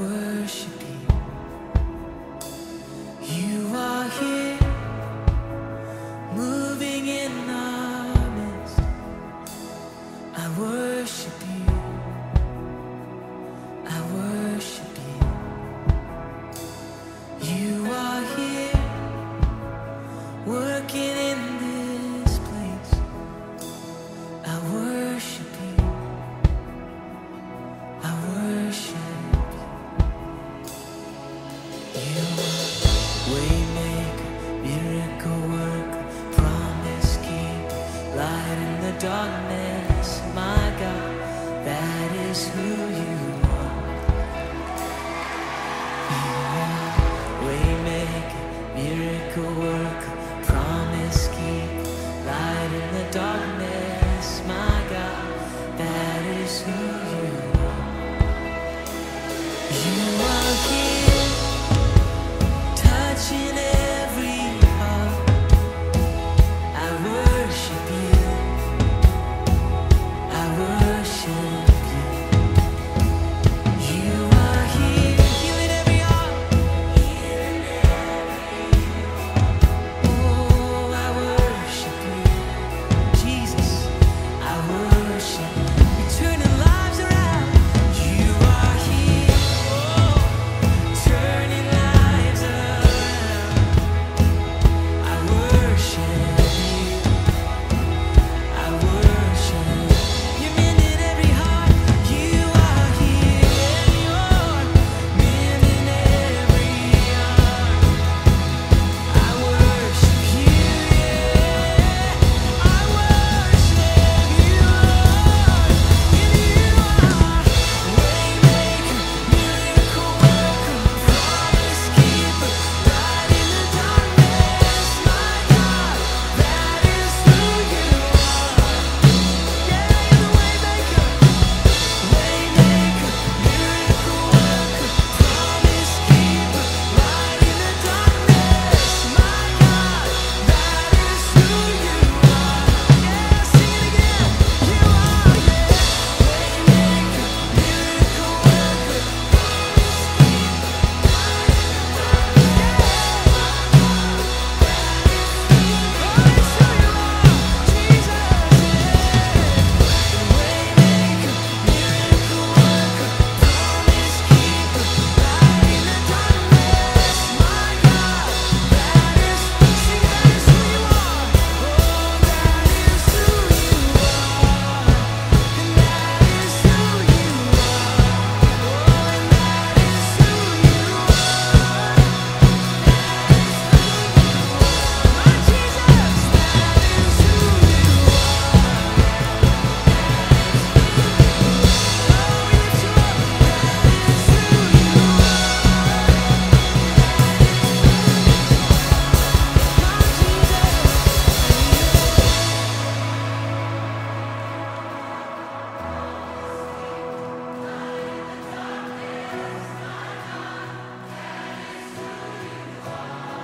worship. darkness.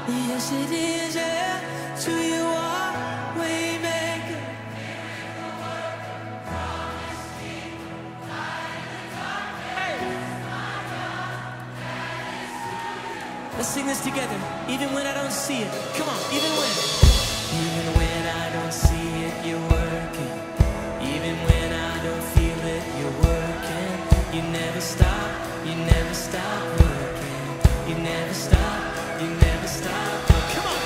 Yes, it is. Yeah. You are waymaker. Let's sing this together. Even when I don't see it. Come on, even when. Even when I don't see it, you're working. Even when I don't feel it, you're working. You never stop. You never stop working. You never stop. You never stop. Come on.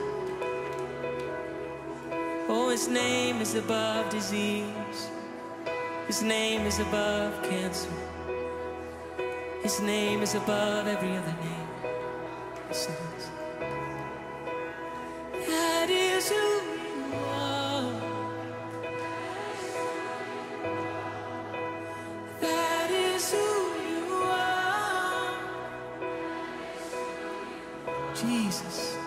Oh, His name is above disease. His name is above cancer. His name is above every other name. It is. That is who you are. That is who you are. Jesus.